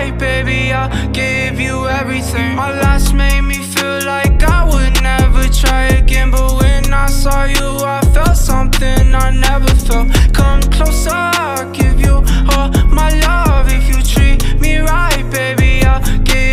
Hey baby, I'll give you everything. My last made me feel like I would never try again. But when I saw you, I felt something I never felt. Come closer.